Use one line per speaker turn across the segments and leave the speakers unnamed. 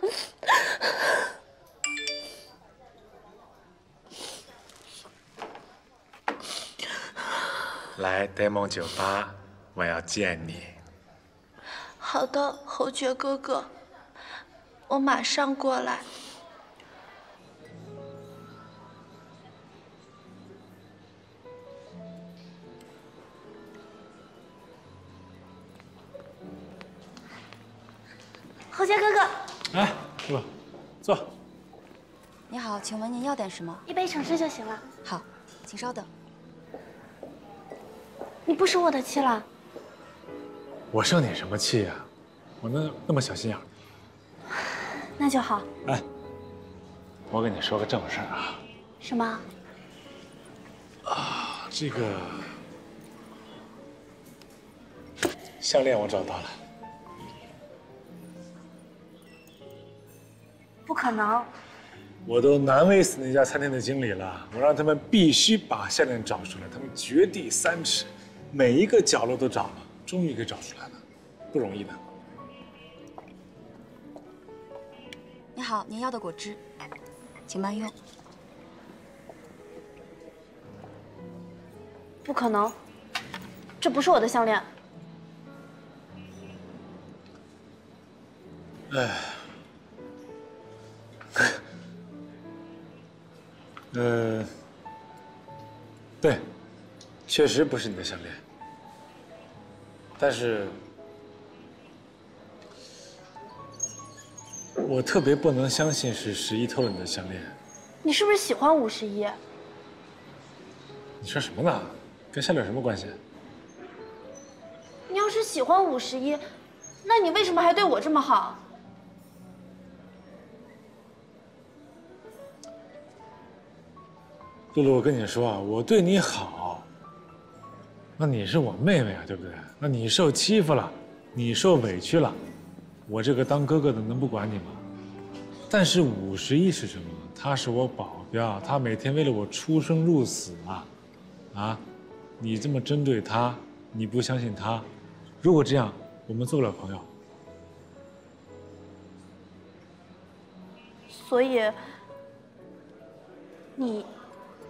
来呆萌酒吧，我要见你。
好的，侯爵哥哥，我马上过来。
侯爵哥哥，
哎，坐，坐。
你好，请问您要点什么？
一杯橙汁就行了。
好，请稍等。
你不生我的气了？
我生你什么气呀？我那那么小心眼
那就好。
哎，我跟你说个正事儿啊。
什么？
啊，这个项链我找到了。
不可能！
我都难为死那家餐厅的经理了，我让他们必须把项链找出来，他们掘地三尺，每一个角落都找了，终于给找出来了，不容易的。
你好，您要的果汁，请慢用。
不可能，这不是我的项链。
哎。呃，对，确实不是你的项链，但是，我特别不能相信是十一偷了你的项链。
你是不是喜欢五十一？
你说什么呢？跟项链什么关系？
你要是喜欢五十一，那你为什么还对我这么好？
露露，我跟你说啊，我对你好，那你是我妹妹啊，对不对？那你受欺负了，你受委屈了，我这个当哥哥的能不管你吗？但是五十一是什么？他是我保镖，他每天为了我出生入死啊！啊，你这么针对他，你不相信他？如果这样，我们做不了朋友。
所以，你。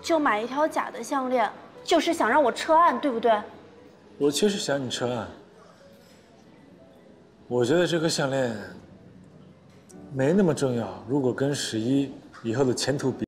就买一条假的项链，就是想让我撤案，对不对？
我确实想你撤案。我觉得这个项链没那么重要，如果跟十一以后的前途比。